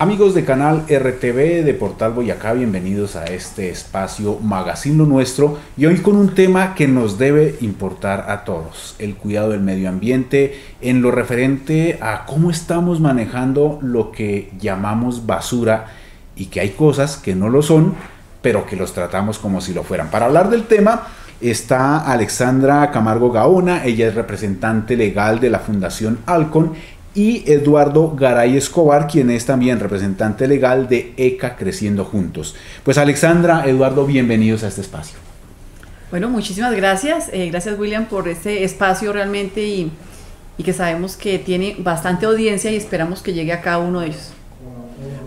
Amigos de canal RTV de Portal Boyacá, bienvenidos a este espacio Magazine Nuestro y hoy con un tema que nos debe importar a todos, el cuidado del medio ambiente en lo referente a cómo estamos manejando lo que llamamos basura y que hay cosas que no lo son, pero que los tratamos como si lo fueran. Para hablar del tema está Alexandra Camargo Gaona, ella es representante legal de la Fundación Alcon y Eduardo Garay Escobar, quien es también representante legal de ECA Creciendo Juntos. Pues Alexandra, Eduardo, bienvenidos a este espacio. Bueno, muchísimas gracias. Eh, gracias William por este espacio realmente y, que sabemos que tiene bastante audiencia y esperamos que llegue a cada uno de ellos.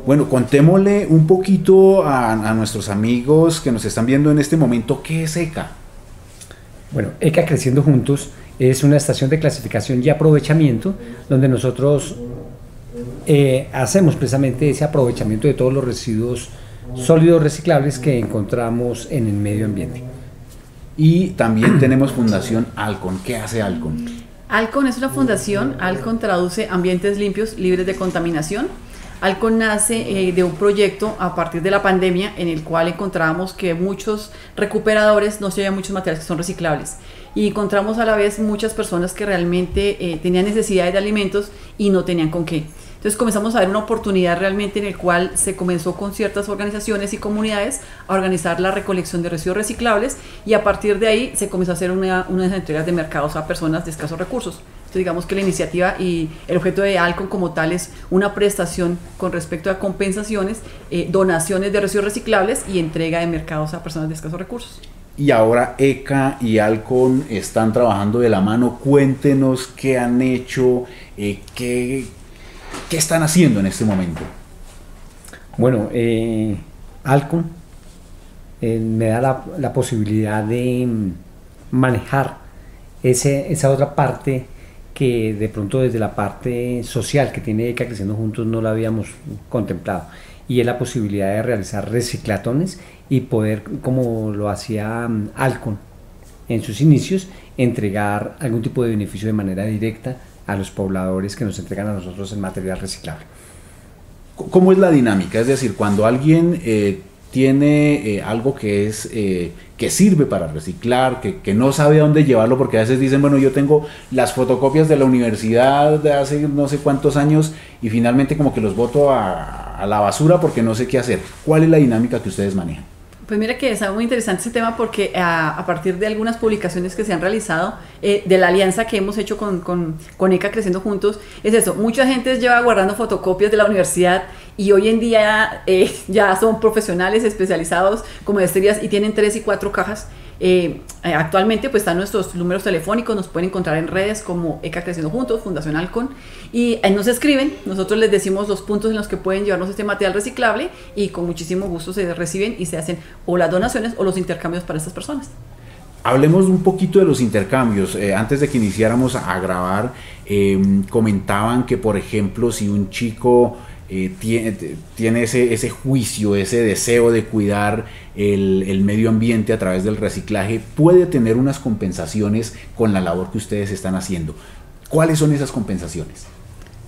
Bueno, contémosle un poquito a, a, nuestros amigos que nos están viendo en este momento, ¿qué es ECA? Bueno, ECA Creciendo Juntos es una estación de clasificación y aprovechamiento donde nosotros eh, hacemos precisamente ese aprovechamiento de todos los residuos sólidos reciclables que encontramos en el medio ambiente. Y también tenemos Fundación Alcon. ¿Qué hace Alcon? Alcon es una fundación, Alcon traduce ambientes limpios, libres de contaminación. Alcon nace eh, de un proyecto a partir de la pandemia en el cual encontramos que muchos recuperadores no se muchos materiales que son reciclables y encontramos a la vez muchas personas que realmente eh, tenían necesidades de alimentos y no tenían con qué. Entonces comenzamos a ver una oportunidad realmente en el cual se comenzó con ciertas organizaciones y comunidades a organizar la recolección de residuos reciclables y a partir de ahí se comenzó a hacer una, unas entregas de mercados a personas de escasos recursos. Entonces digamos que la iniciativa y el objeto de Alcon como tal es una prestación con respecto a compensaciones, eh, donaciones de residuos reciclables y entrega de mercados a personas de escasos recursos y ahora ECA y Alcon están trabajando de la mano. Cuéntenos qué han hecho, eh, qué, qué, están haciendo en este momento. Bueno, eh, Alcon eh, me da la, la, posibilidad de manejar ese, esa otra parte que de pronto desde la parte social que tiene ECA Creciendo Juntos no la habíamos contemplado y es la posibilidad de realizar reciclatones y poder, como lo hacía mm, Alcon en sus inicios, entregar algún tipo de beneficio de manera directa a los pobladores que nos entregan a nosotros el material reciclable. ¿Cómo es la dinámica? Es decir, cuando alguien eh, tiene eh, algo que es eh, que sirve para reciclar, que, que, no sabe a dónde llevarlo, porque a veces dicen, bueno, yo tengo las fotocopias de la universidad de hace no sé cuántos años y finalmente como que los voto a, a la basura porque no sé qué hacer. ¿Cuál es la dinámica que ustedes manejan? Pues mira que es muy interesante ese tema porque a, a, partir de algunas publicaciones que se han realizado, eh, de la alianza que hemos hecho con, con, con, ECA Creciendo Juntos, es eso, mucha gente lleva guardando fotocopias de la universidad y hoy en día eh, ya son profesionales especializados como esterías y tienen tres y cuatro cajas eh, eh, actualmente pues están nuestros números telefónicos, nos pueden encontrar en redes como ECA Creciendo Juntos, Fundación Alcon, y ahí nos escriben, nosotros les decimos los puntos en los que pueden llevarnos este material reciclable y con muchísimo gusto se reciben y se hacen o las donaciones o los intercambios para estas personas. Hablemos un poquito de los intercambios. Eh, antes de que iniciáramos a grabar, comentaban que, por ejemplo, si un chico eh, tiene, tiene ese, ese, juicio, ese deseo de cuidar el, el, medio ambiente a través del reciclaje, puede tener unas compensaciones con la labor que ustedes están haciendo. ¿Cuáles son esas compensaciones?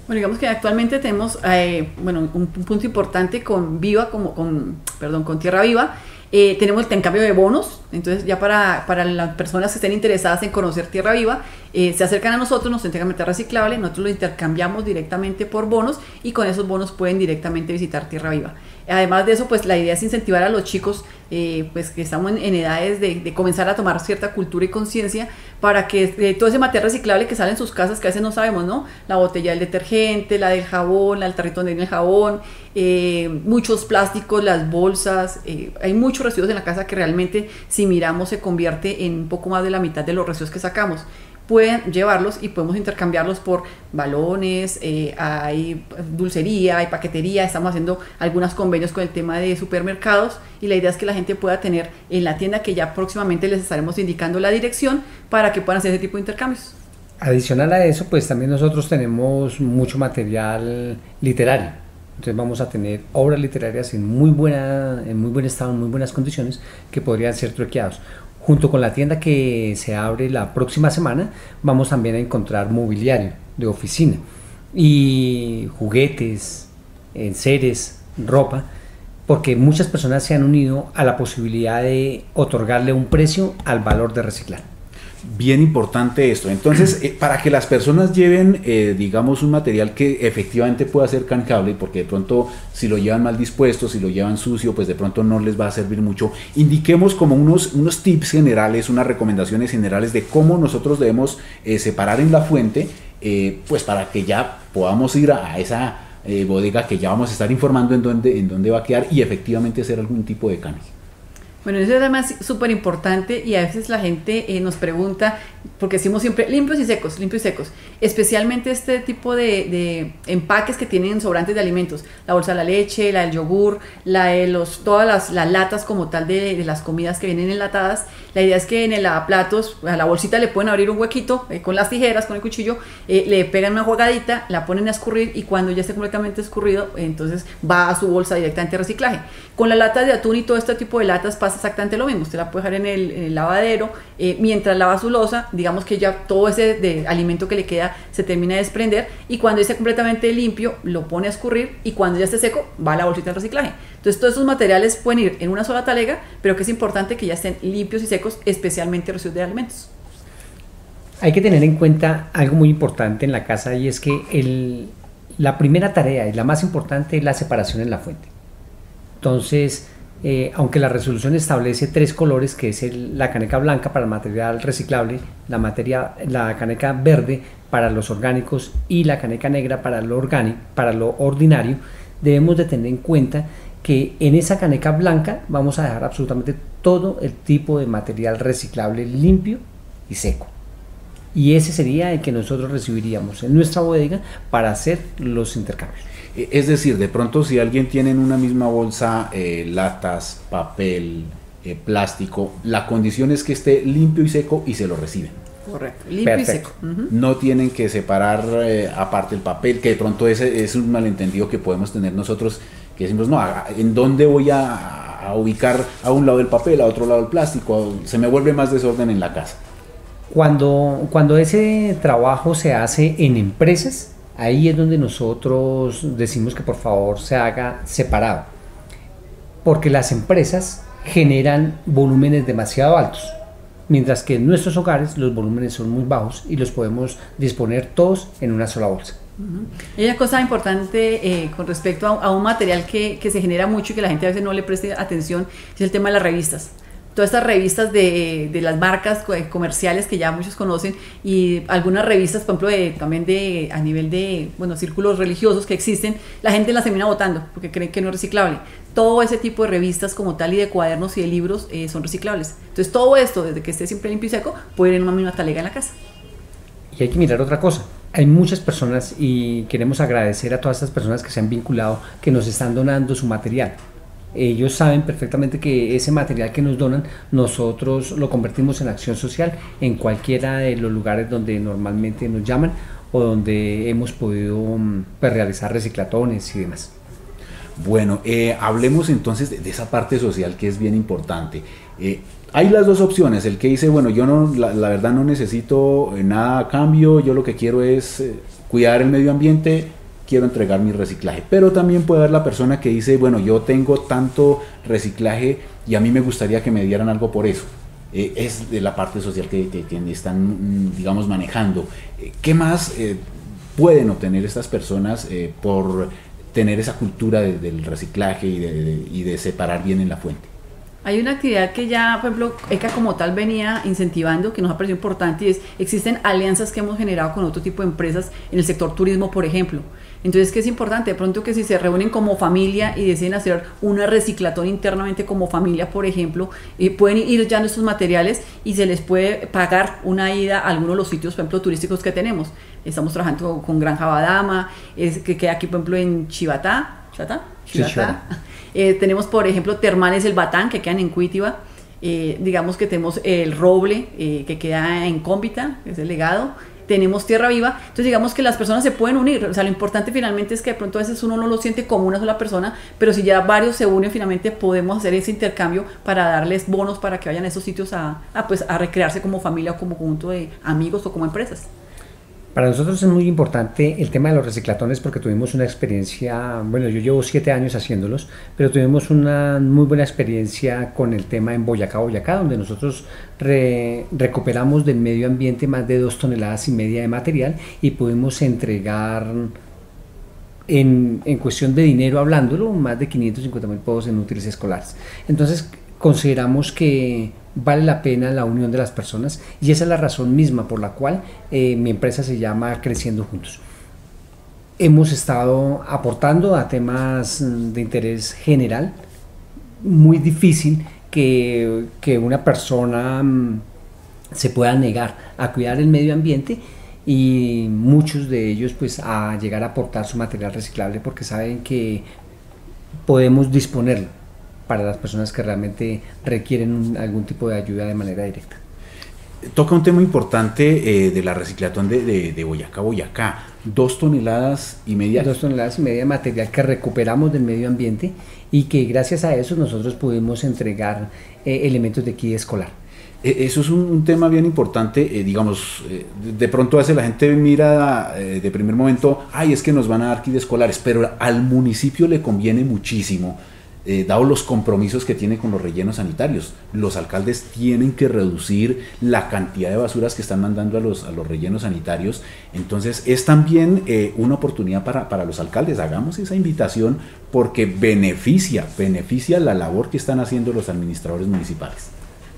Bueno, digamos que actualmente tenemos eh, bueno, un, un, punto importante con Viva, como con, perdón, con Tierra Viva, eh, tenemos el intercambio de bonos, entonces ya para, para, las personas que estén interesadas en conocer Tierra Viva, eh, se acercan a nosotros, nos entregan material reciclable, nosotros lo intercambiamos directamente por bonos y con esos bonos pueden directamente visitar Tierra Viva. Además de eso, pues la idea es incentivar a los chicos, eh, pues que estamos en, edades de, comenzar a tomar cierta cultura y conciencia para que eh, todo ese material reciclable que sale en sus casas, que a veces no sabemos, ¿no? La botella del detergente, la del jabón, la del tarrito donde el jabón, eh, muchos plásticos, las bolsas, eh, hay muchos residuos en la casa que realmente si miramos se convierte en un poco más de la mitad de los residuos que sacamos pueden llevarlos y podemos intercambiarlos por balones, eh, hay dulcería, hay paquetería, estamos haciendo algunos convenios con el tema de supermercados y la idea es que la gente pueda tener en la tienda que ya próximamente les estaremos indicando la dirección para que puedan hacer ese tipo de intercambios. Adicional a eso, pues también nosotros tenemos mucho material literario. Entonces vamos a tener obras literarias en muy, buena, en muy buen estado, en muy buenas condiciones, que podrían ser truqueados. Junto con la tienda que se abre la próxima semana, vamos también a encontrar mobiliario de oficina y juguetes, en seres, ropa, porque muchas personas se han unido a la posibilidad de otorgarle un precio al valor de reciclar bien importante esto. Entonces, eh, para que las personas lleven, eh, digamos, un material que efectivamente pueda ser canjeable, porque de pronto si lo llevan mal dispuesto, si lo llevan sucio, pues de pronto no les va a servir mucho, indiquemos como unos, unos tips generales, unas recomendaciones generales de cómo nosotros debemos eh, separar en la fuente, pues para que ya podamos ir a, esa bodega que ya vamos a estar informando en dónde, en dónde va a quedar y efectivamente hacer algún tipo de canje. Bueno, eso es además súper importante y a veces la gente eh, nos pregunta, porque decimos siempre limpios y secos, limpios y secos, especialmente este tipo de, empaques que tienen sobrantes de alimentos, la bolsa de la leche, la del yogur, la de los, todas las, latas como tal de, las comidas que vienen enlatadas. La idea es que en el lavaplatos, a la bolsita le pueden abrir un huequito eh, con las tijeras, con el cuchillo, eh, le pegan una jugadita, la ponen a escurrir y cuando ya esté completamente escurrido, entonces va a su bolsa directamente a reciclaje. Con la lata de atún y todo este tipo de latas pasa exactamente lo mismo. Usted la puede dejar en el, lavadero eh, mientras lava su losa, digamos que ya todo ese de alimento que le queda se termina de desprender y cuando esté completamente limpio lo pone a escurrir y cuando ya esté seco va a la bolsita de reciclaje. Entonces todos esos materiales pueden ir en una sola talega, pero que es importante que ya estén limpios y secos, especialmente residuos de alimentos. Hay que tener en cuenta algo muy importante en la casa y es que la primera tarea y la más importante es la separación en la fuente. Entonces, eh, aunque la resolución establece tres colores, que es la caneca blanca para el material reciclable, la, materia, la caneca verde para los orgánicos y la caneca negra para lo, orgánico, para lo ordinario, debemos de tener en cuenta que en esa caneca blanca vamos a dejar absolutamente todo el tipo de material reciclable limpio y seco. Y ese sería el que nosotros recibiríamos en nuestra bodega para hacer los intercambios. Eh, es decir, de pronto si alguien tiene en una misma bolsa eh, latas, papel, eh, plástico, la condición es que esté limpio y seco y se lo reciben. Correcto, limpio y seco. No tienen que separar aparte el papel, que de pronto ese es un malentendido que podemos tener nosotros, que decimos, no, ¿en dónde voy a, a ubicar a un lado el papel, a otro lado el plástico? Se me vuelve más desorden en la casa. Cuando, cuando ese trabajo se hace en empresas, Ahí es donde nosotros decimos que por favor se haga separado, porque las empresas generan volúmenes demasiado altos, mientras que en nuestros hogares los volúmenes son muy bajos y los podemos disponer todos en una sola bolsa. Y una cosa importante eh, con respecto a, un material que, que, se genera mucho y que la gente a veces no le preste atención es el tema de las revistas todas estas revistas de, de, las marcas comerciales que ya muchos conocen y algunas revistas, por ejemplo, de, también de, a nivel de bueno, círculos religiosos que existen, la gente las termina votando porque creen que no es reciclable. Todo ese tipo de revistas como tal y de cuadernos y de libros eh, son reciclables. Entonces todo esto, desde que esté siempre limpio y seco, puede ir en una misma talega en la casa. Y hay que mirar otra cosa. Hay muchas personas y queremos agradecer a todas estas personas que se han vinculado, que nos están donando su material ellos saben perfectamente que ese material que nos donan nosotros lo convertimos en acción social en cualquiera de los lugares donde normalmente nos llaman o donde hemos podido mm, pues, realizar reciclatones y demás. Bueno, eh, hablemos entonces de, esa parte social que es bien importante. Eh, hay las dos opciones, el que dice, bueno, yo no, la, la verdad no necesito nada a cambio, yo lo que quiero es eh, cuidar el medio ambiente, quiero entregar mi reciclaje. Pero también puede haber la persona que dice, bueno, yo tengo tanto reciclaje y a mí me gustaría que me dieran algo por eso. Eh, es de la parte social que, están, mm, digamos, manejando. Eh, ¿Qué más eh, pueden obtener estas personas por tener esa cultura del reciclaje y de, y de separar bien en la fuente? Hay una actividad que ya, por ejemplo, ECA como tal venía incentivando, que nos ha parecido importante, y es, existen alianzas que hemos generado con otro tipo de empresas en el sector turismo, por ejemplo. Entonces, ¿qué es importante? De pronto que si se reúnen como familia y deciden hacer una reciclatón internamente como familia, por ejemplo, eh, pueden ir ya nuestros materiales y se les puede pagar una ida a alguno de los sitios, por ejemplo, turísticos que tenemos. Estamos trabajando con Granja Badama, es, que queda aquí, por ejemplo, en Chivatá. ¿Chivatá? Chivatá. Eh, tenemos, por ejemplo, Termales El Batán, que quedan en Cuitiba. Eh, digamos que tenemos el Roble, que queda en Cómbita, es el legado tenemos tierra viva, entonces digamos que las personas se pueden unir, o sea, lo importante finalmente es que de pronto a veces uno no lo siente como una sola persona, pero si ya varios se unen, finalmente podemos hacer ese intercambio para darles bonos para que vayan a esos sitios a, pues, a recrearse como familia o como conjunto de amigos o como empresas. Para nosotros es muy importante el tema de los reciclatones porque tuvimos una experiencia, bueno, yo llevo siete años haciéndolos, pero tuvimos una muy buena experiencia con el tema en Boyacá, Boyacá, donde nosotros recuperamos del medio ambiente más de dos toneladas y media de material y pudimos entregar en, en cuestión de dinero hablándolo, más de 550 mil pesos en útiles escolares. Entonces consideramos que vale la pena la unión de las personas y esa es la razón misma por la cual eh, mi empresa se llama Creciendo Juntos. Hemos estado aportando a temas mm, de interés general, muy difícil que, que una persona mm, se pueda negar a cuidar el medio ambiente y muchos de ellos pues a llegar a aportar su material reciclable porque saben que podemos disponerlo para las personas que realmente requieren algún tipo de ayuda de manera directa. Toca un tema importante eh, de la reciclatón de, de, Boyacá, Boyacá. Dos toneladas y media. Dos toneladas y media de material que recuperamos del medio ambiente y que gracias a eso nosotros pudimos entregar eh, elementos de kit escolar. E, eso es un, tema bien importante, eh, digamos, de pronto a veces la gente mira de primer momento, ay, es que nos van a dar kit escolares, pero al municipio le conviene muchísimo eh, dado los compromisos que tiene con los rellenos sanitarios. Los alcaldes tienen que reducir la cantidad de basuras que están mandando a los, a los rellenos sanitarios. Entonces es también eh, una oportunidad para, para, los alcaldes. Hagamos esa invitación porque beneficia, beneficia la labor que están haciendo los administradores municipales.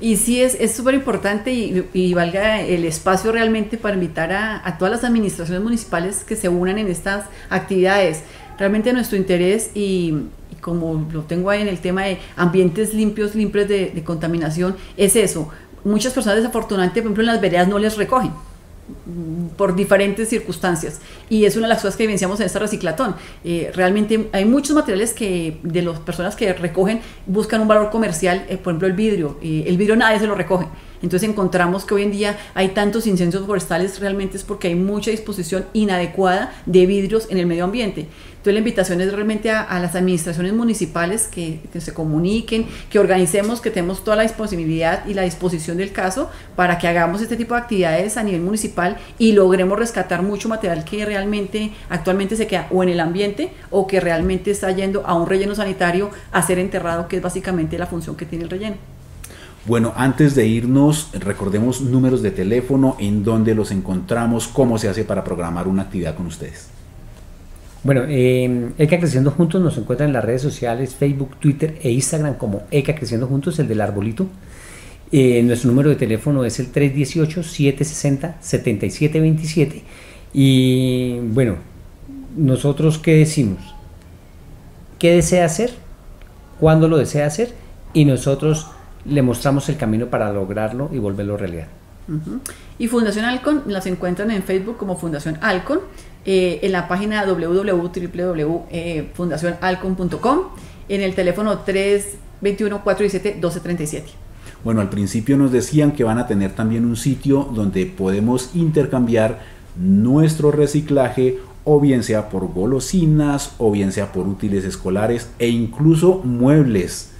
Y sí, es súper importante y, valga el espacio realmente para invitar a, a todas las administraciones municipales que se unan en estas actividades. Realmente nuestro interés y, como lo tengo ahí en el tema de ambientes limpios, limpios de, contaminación, es eso. Muchas personas desafortunadamente, por ejemplo, en las veredas no les recogen por diferentes circunstancias. Y es una de las cosas que evidenciamos en esta reciclatón. Eh, realmente hay muchos materiales que de las personas que recogen buscan un valor comercial, eh, por ejemplo el vidrio. Eh, el vidrio nadie se lo recoge. Entonces encontramos que hoy en día hay tantos incendios forestales realmente es porque hay mucha disposición inadecuada de vidrios en el medio ambiente. Entonces la invitación es realmente a, las administraciones municipales que, se comuniquen, que organicemos, que tenemos toda la disponibilidad y la disposición del caso para que hagamos este tipo de actividades a nivel municipal y logremos rescatar mucho material que realmente actualmente se queda o en el ambiente o que realmente está yendo a un relleno sanitario a ser enterrado, que es básicamente la función que tiene el relleno. Bueno, antes de irnos, recordemos números de teléfono, en dónde los encontramos, cómo se hace para programar una actividad con ustedes. Bueno, eh, ECA Creciendo Juntos nos encuentra en las redes sociales, Facebook, Twitter e Instagram como ECA Creciendo Juntos, el del arbolito. Eh, nuestro número de teléfono es el 318-760-7727. Y bueno, nosotros qué decimos? ¿Qué desea hacer? ¿Cuándo lo desea hacer? Y nosotros le mostramos el camino para lograrlo y volverlo realidad. Y Fundación Alcon las encuentran en Facebook como Fundación Alcon, eh, en la página www.fundacionalcon.com, en el teléfono 321-417-1237. Bueno, al principio nos decían que van a tener también un sitio donde podemos intercambiar nuestro reciclaje o bien sea por golosinas o bien sea por útiles escolares e incluso muebles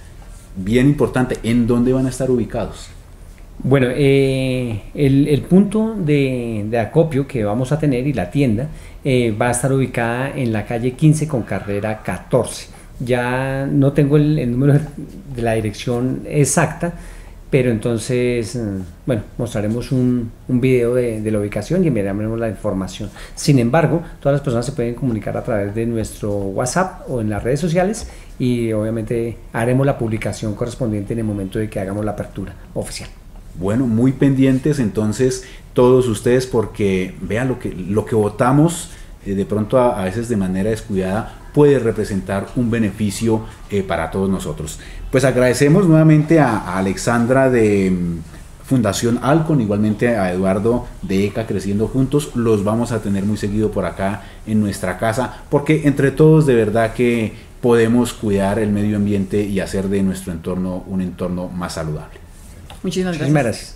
bien importante, ¿en dónde van a estar ubicados? Bueno, eh, el, punto de, acopio que vamos a tener y la tienda eh, va a estar ubicada en la calle 15 con carrera 14. Ya no tengo el número de la dirección exacta, pero entonces, mm, bueno, mostraremos un, video de, de, la ubicación y enviaremos la información. Sin embargo, todas las personas se pueden comunicar a través de nuestro WhatsApp o en las redes sociales y obviamente haremos la publicación correspondiente en el momento de que hagamos la apertura oficial. Bueno, muy pendientes entonces todos ustedes porque vean lo que, lo que votamos eh, de pronto a, veces de manera descuidada puede representar un beneficio eh, para todos nosotros. Pues agradecemos nuevamente a, Alexandra de mm, Fundación Alcon, igualmente a Eduardo de ECA Creciendo Juntos. Los vamos a tener muy seguido por acá en nuestra casa, porque entre todos de verdad que podemos cuidar el medio ambiente y hacer de nuestro entorno un entorno más saludable. Muchísimas gracias.